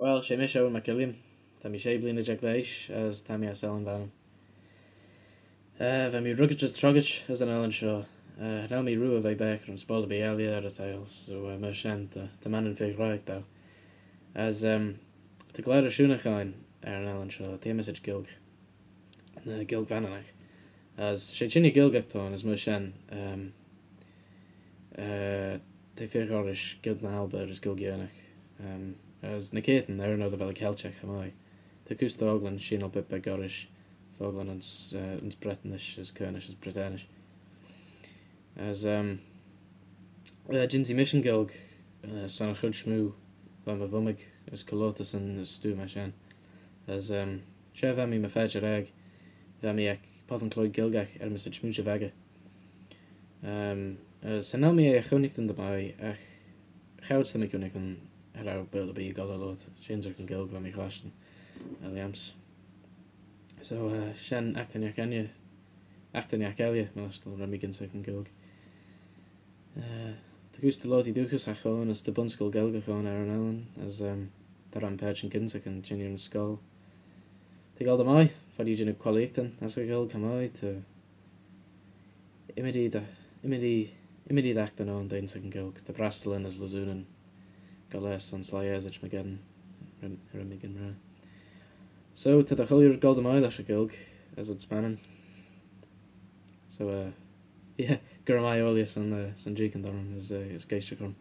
Wel, sé mis seo mar cilim. Tá mi sé blin a Jack leiis as tá eh, mi eh, a sel an bam. Bheit mi rugid just trogad as an Allan seo. Rel mi ruú a bheith bec an spáil bé eí ar a tail so eh, mar sin tá man an féh ráid da. As Tá gléir asúnacháin ar an Allan er seo téimeid gilg na gil ganach. As sé sinnig gilgachtá is mu sin Tá fé áris gild na Albert is gilgéannach. Os na céan ar an fel ceilteach am mai. Tá cústa aglan sin op be goris foglan ans eh, Bretanis as Kernis as Bretanis. As um, eh, Jinsi mission gelg eh, san chud smú fan a bhumig is colótas an stú me sin. As sé bheit mi me féidir ag bheit mi ag pat an chlóid gilgach er mis smúse veige. Um, san ná mé a chunictan de bai ach chaid sem mé chunictan Er ar build y byd oedd o ddod. Shinzo ac yn gilydd fan i clash yn Eliams. So, uh, Sian Acton ac Enya. Acton ac Elia, mae'n ystod o'r Remy gyntaf yn gael. Uh, Dwi'n gwybod dylod i ddiwchus a chon ys dy bwnsgol gael o'n Aaron Allen, as um, dar am perch yn gyntaf yn Ginny yn ysgol. Dwi'n gael dymau, ffordd i gynnu quali eictan, as y gael cymau, to... Imedi, imedi, imedi ddac dyn nhw'n dyn sy'n gael, dy brastel yn Lazunan, galas and sláéis it me gan mi ra. So to the choir gal am mai gilg as it's spannen. So uh, yeah, gur mai uh, and an uh, san dri is uh, is geiste